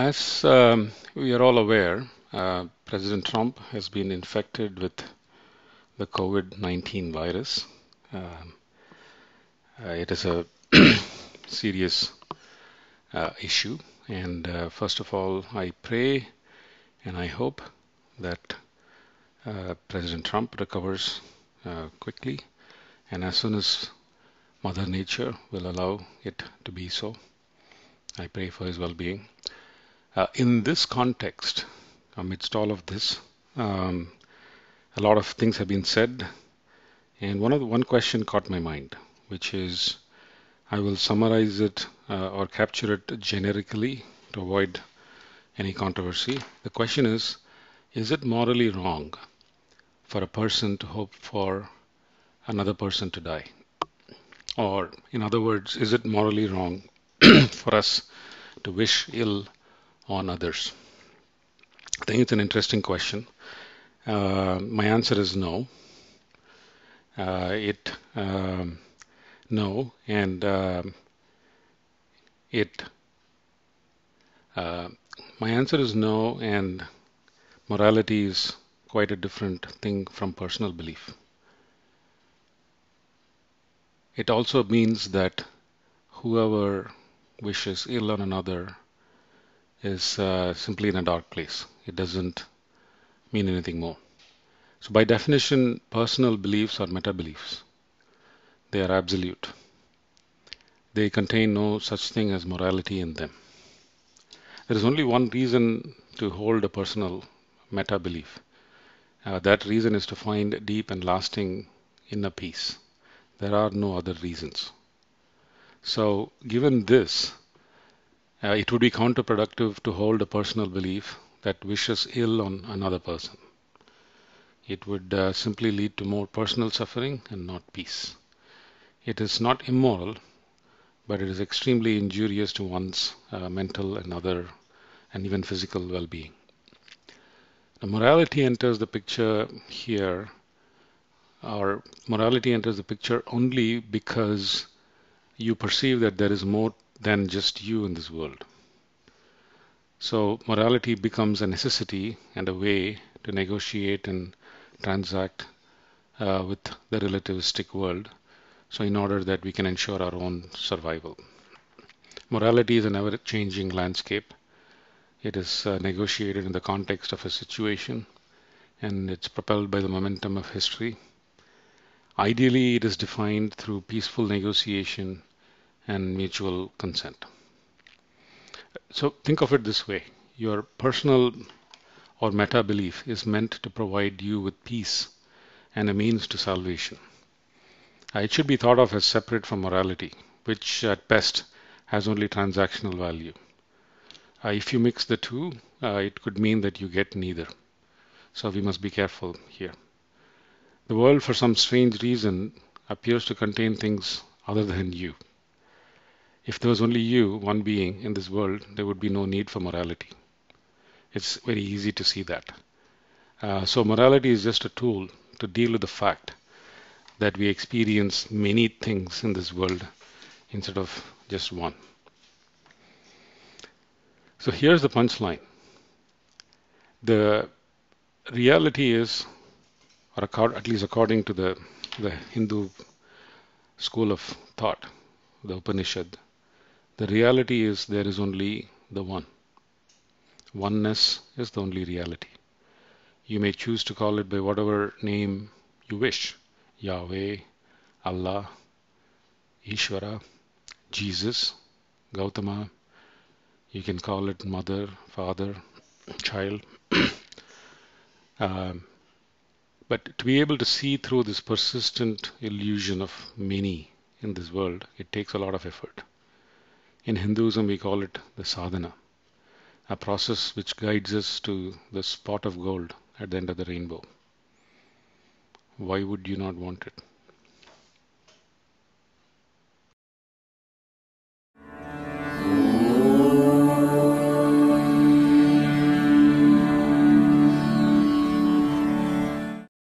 As um, we are all aware, uh, President Trump has been infected with the COVID-19 virus. Um, uh, it is a serious uh, issue. And uh, first of all, I pray and I hope that uh, President Trump recovers uh, quickly. And as soon as Mother Nature will allow it to be so, I pray for his well being. Uh, in this context, amidst all of this, um, a lot of things have been said, and one of the, one question caught my mind, which is I will summarize it uh, or capture it generically to avoid any controversy. The question is, is it morally wrong for a person to hope for another person to die? Or, in other words, is it morally wrong for us to wish ill on others? I think it's an interesting question. Uh, my answer is no. Uh, it um, no, and um, it. Uh, my answer is no, and morality is quite a different thing from personal belief. It also means that whoever wishes ill on another is uh, simply in a dark place. It doesn't mean anything more. So by definition, personal beliefs are meta beliefs. They are absolute. They contain no such thing as morality in them. There is only one reason to hold a personal meta belief. Uh, that reason is to find deep and lasting inner peace. There are no other reasons. So, given this, uh, it would be counterproductive to hold a personal belief that wishes ill on another person. It would uh, simply lead to more personal suffering and not peace. It is not immoral, but it is extremely injurious to one's uh, mental and other and even physical well being. The morality enters the picture here, or morality enters the picture only because you perceive that there is more than just you in this world. So morality becomes a necessity and a way to negotiate and transact uh, with the relativistic world. So in order that we can ensure our own survival. Morality is an ever-changing landscape. It is uh, negotiated in the context of a situation and it's propelled by the momentum of history. Ideally, it is defined through peaceful negotiation and mutual consent. So think of it this way. Your personal or meta belief is meant to provide you with peace and a means to salvation. Uh, it should be thought of as separate from morality, which at best has only transactional value. Uh, if you mix the two, uh, it could mean that you get neither. So we must be careful here. The world, for some strange reason, appears to contain things other than you. If there was only you, one being in this world, there would be no need for morality. It's very easy to see that. Uh, so morality is just a tool to deal with the fact that we experience many things in this world instead of just one. So here's the punchline. The reality is, or at least according to the, the Hindu school of thought, the Upanishad, the reality is there is only the one. Oneness is the only reality. You may choose to call it by whatever name you wish Yahweh, Allah, Ishvara, Jesus, Gautama. You can call it mother, father, child. um, but to be able to see through this persistent illusion of many in this world, it takes a lot of effort. In Hinduism, we call it the sadhana, a process which guides us to the spot of gold at the end of the rainbow. Why would you not want it?